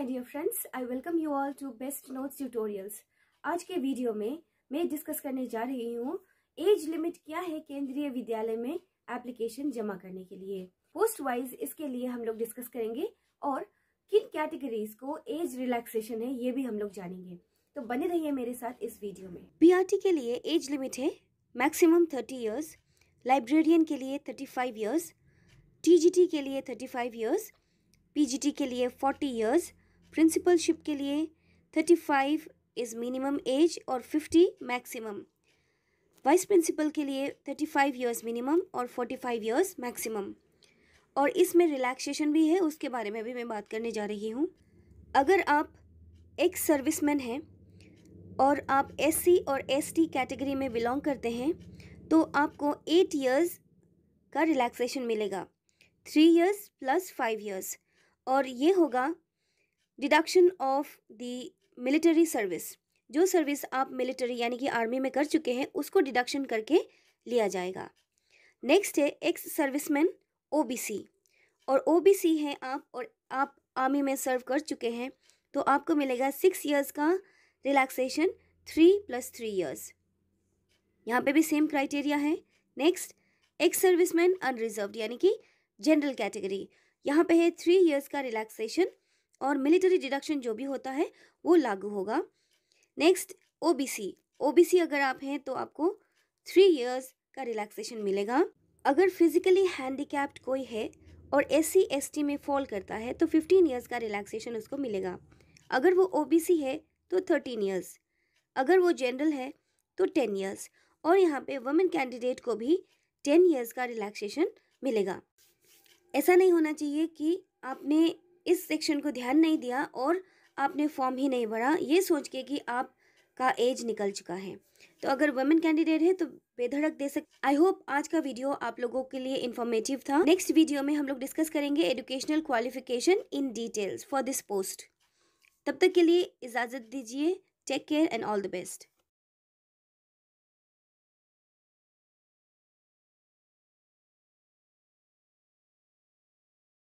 My dear friends I welcome you all to best notes tutorials आज के video में मैं डिस्कस करने जा रही हूँ एज लिमिट क्या है केंद्रीय विद्यालय में एप्लीकेशन जमा करने के लिए। पोस्ट वाइज इसके लिए हम लोग डिस्कस करेंगे और किन कैटेगरीज को एज रिलैक्सेशन है ये भी हम लोग जानेंगे। तो बने रहिए मेरे साथ इस वीडियो में। पीआरटी के लिए एज लिमिट है मैक्सिमम थर्टी ईयर्स लाइब्रेरियन के लिए थर्टी फाइव ईयर्स टीजीटी के लिए थर्टी फाइव ईयर्स पीजीटी के लिए फोर्टी ईयर्स प्रिंसिपलशिप के लिए thirty five is minimum age और फिफ्टी मैक्सिमम वाइस प्रिंसिपल के लिए थर्टी फाइव ईयर्स मिनिमम और फोर्टी फाइव ईयर्स मैक्सिमम और इसमें रिलैक्सेशन भी है, उसके बारे में भी मैं बात करने जा रही हूँ। अगर आप एक सर्विसमैन हैं और आप एससी और एसटी कैटेगरी में बिलोंग करते हैं तो आपको एट ईयर्स का रिलैक्सेशन मिलेगा। Three years plus five years और ये होगा deduction of the military service. जो सर्विस आप मिलिट्री यानी कि आर्मी में कर चुके हैं, उसको डिडक्शन करके लिया जाएगा। नेक्स्ट है एक्स सर्विसमैन, ओबीसी। और ओबीसी हैं आप और आप आर्मी में सर्व कर चुके हैं तो आपको मिलेगा सिक्स इयर्स का relaxation, three plus three years. यहाँ पे भी सेम क्राइटेरिया है। नेक्स्ट, एक्स सर्विसमैन अनरिजर्व यानी कि जनरल कैटेगरी। यहाँ पे है थ्री इयर्स का रिलैक्सेशन और मिलिट्री डिडक्शन जो भी होता है, वो लागू होगा। नेक्स्ट ओबीसी ओबीसी अगर आप हैं तो आपको थ्री इयर्स का रिलैक्सेशन मिलेगा। अगर फिजिकली हैंडीकैप्ड कोई है और एस सी में फॉल करता है तो फिफ्टीन ईयर्स का रिलैक्सेशन उसको मिलेगा। अगर वो ओ बी सी है तो थर्टीन ईयर्स अगर वो जनरल है तो टेन ईयर्स और यहाँ पे वुमेन कैंडिडेट को भी टेन ईयर्स का रिलैक्सेशन मिलेगा। ऐसा नहीं होना चाहिए कि आपने इस सेक्शन को ध्यान नहीं दिया और आपने फॉर्म ही नहीं भरा, ये सोच के कि आप का एज निकल चुका है। तो अगर वुमेन कैंडिडेट है तो बेधड़क दे सकते आई होप आज का वीडियो आप लोगों के लिए इन्फॉर्मेटिव था। नेक्स्ट वीडियो में हम लोग डिस्कस करेंगे educational qualification in details for this post तब तक के लिए इजाज़त दीजिए take care and all the best